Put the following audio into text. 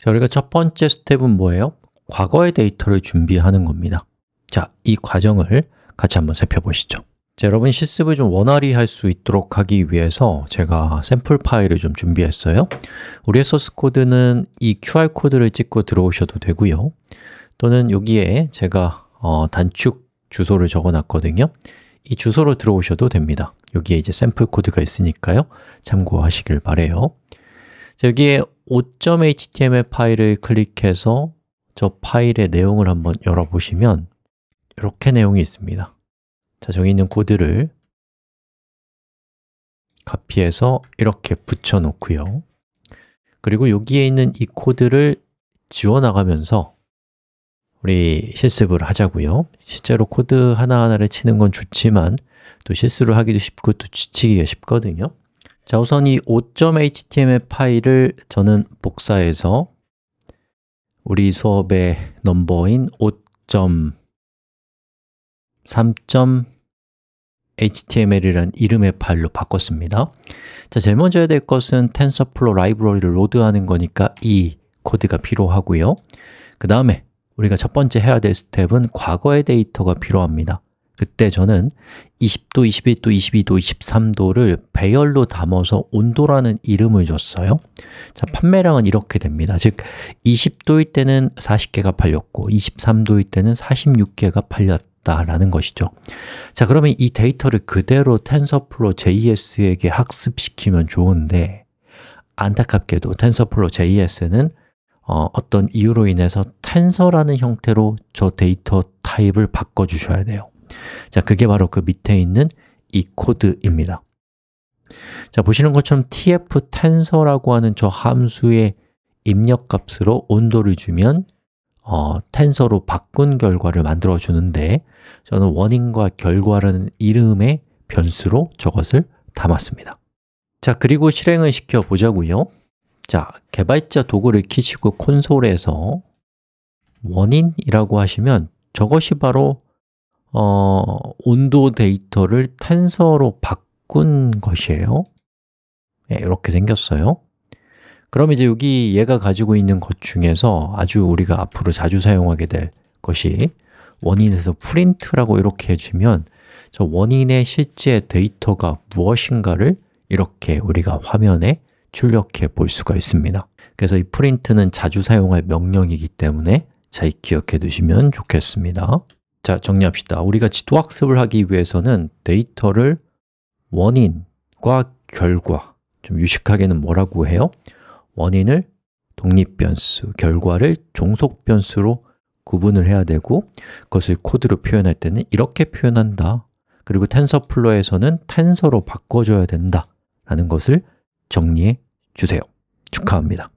자, 우리가 첫 번째 스텝은 뭐예요? 과거의 데이터를 준비하는 겁니다. 자, 이 과정을 같이 한번 살펴보시죠. 자, 여러분 실습을 좀 원활히 할 수 있도록 하기 위해서 제가 샘플 파일을 좀 준비했어요. 우리의 소스 코드는 이 QR코드를 찍고 들어오셔도 되고요. 또는 여기에 제가 어, 단축 주소를 적어 놨거든요. 이 주소로 들어오셔도 됩니다. 여기에 이제 샘플 코드가 있으니까요. 참고하시길 바래요. 자, 여기에 5.html 파일을 클릭해서 저 파일의 내용을 한번 열어보시면 이렇게 내용이 있습니다. 자, 저기 있는 코드를 카피해서 이렇게 붙여 놓고요. 그리고 여기에 있는 이 코드를 지워나가면서 우리 실습을 하자고요. 실제로 코드 하나하나를 치는 건 좋지만 또 실수를 하기도 쉽고 또 지치기가 쉽거든요 자, 우선 이 5.html 파일을 저는 복사해서 우리 수업의 넘버인 5.3.html이라는 이름의 파일로 바꿨습니다. 자, 제일 먼저 해야 될 것은 TensorFlow 라이브러리를 load하는 거니까 이 코드가 필요하고요. 그 다음에 우리가 첫 번째 해야 될 스텝은 과거의 데이터가 필요합니다 그때 저는 20도, 21도, 22도, 23도를 배열로 담아서 온도라는 이름을 줬어요. 자, 판매량은 이렇게 됩니다. 즉, 20도일 때는 40개가 팔렸고 23도일 때는 46개가 팔렸다라는 것이죠. 자, 그러면 이 데이터를 그대로 TensorFlow JS에게 학습시키면 좋은데 안타깝게도 TensorFlow JS는 어, 어떤 이유로 인해서 텐서라는 형태로 저 데이터 타입을 바꿔주셔야 돼요 자, 그게 바로 그 밑에 있는 이 코드입니다. 자, 보시는 것처럼 tf-tensor라고 하는 저 함수의 입력값으로 온도를 주면 어, 텐서로 바꾼 결과를 만들어 주는데 저는 원인과 결과라는 이름의 변수로 저것을 담았습니다. 자, 그리고 실행을 시켜 보자고요. 자, 개발자 도구를 키시고 콘솔에서 원인이라고 하시면 저것이 바로 어, 온도 데이터를 텐서로 바꾼 것이에요. 네, 이렇게 생겼어요. 그럼 이제 여기 얘가 가지고 있는 것 중에서 아주 우리가 앞으로 자주 사용하게 될 것이 원인에서 프린트라고 이렇게 해주면 저 원인의 실제 데이터가 무엇인가를 이렇게 우리가 화면에 출력해 볼 수가 있습니다. 그래서 이 프린트는 자주 사용할 명령이기 때문에 잘 기억해 두시면 좋겠습니다 자, 정리합시다. 우리가 지도학습을 하기 위해서는 데이터를 원인과 결과, 좀 유식하게는 뭐라고 해요? 원인을 독립변수, 결과를 종속변수로 구분을 해야 되고 그것을 코드로 표현할 때는 이렇게 표현한다 그리고 텐서플로에서는 텐서로 바꿔줘야 된다 라는 것을 정리해 주세요 축하합니다